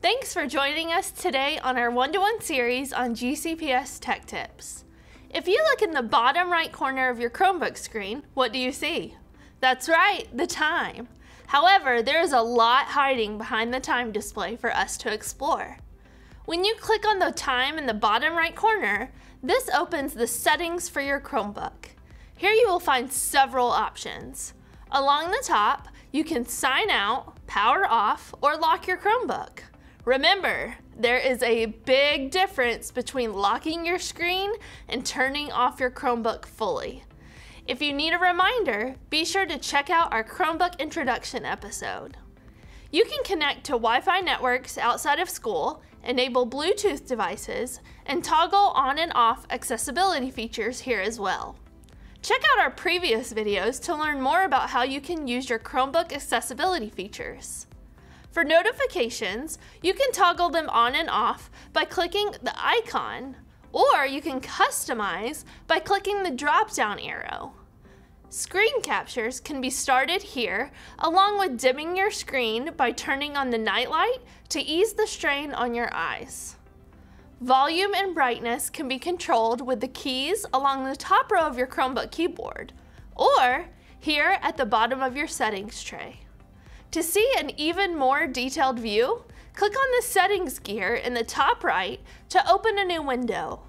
Thanks for joining us today on our one-to-one series on GCPS Tech Tips. If you look in the bottom right corner of your Chromebook screen, what do you see? That's right, the time. However, there is a lot hiding behind the time display for us to explore. When you click on the time in the bottom right corner, this opens the settings for your Chromebook. Here you will find several options. Along the top, you can sign out, power off, or lock your Chromebook. Remember, there is a big difference between locking your screen and turning off your Chromebook fully. If you need a reminder, be sure to check out our Chromebook introduction episode. You can connect to Wi-Fi networks outside of school, enable Bluetooth devices, and toggle on and off accessibility features here as well. Check out our previous videos to learn more about how you can use your Chromebook accessibility features. For notifications, you can toggle them on and off by clicking the icon, or you can customize by clicking the drop-down arrow. Screen captures can be started here, along with dimming your screen by turning on the nightlight to ease the strain on your eyes. Volume and brightness can be controlled with the keys along the top row of your Chromebook keyboard, or here at the bottom of your settings tray. To see an even more detailed view, click on the settings gear in the top right to open a new window.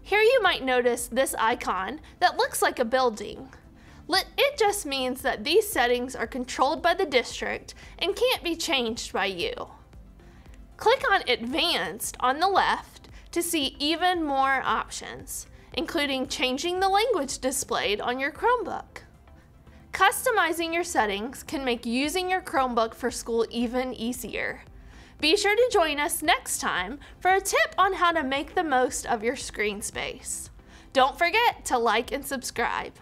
Here you might notice this icon that looks like a building. It just means that these settings are controlled by the district and can't be changed by you. Click on Advanced on the left to see even more options, including changing the language displayed on your Chromebook. Customizing your settings can make using your Chromebook for school even easier. Be sure to join us next time for a tip on how to make the most of your screen space. Don't forget to like and subscribe.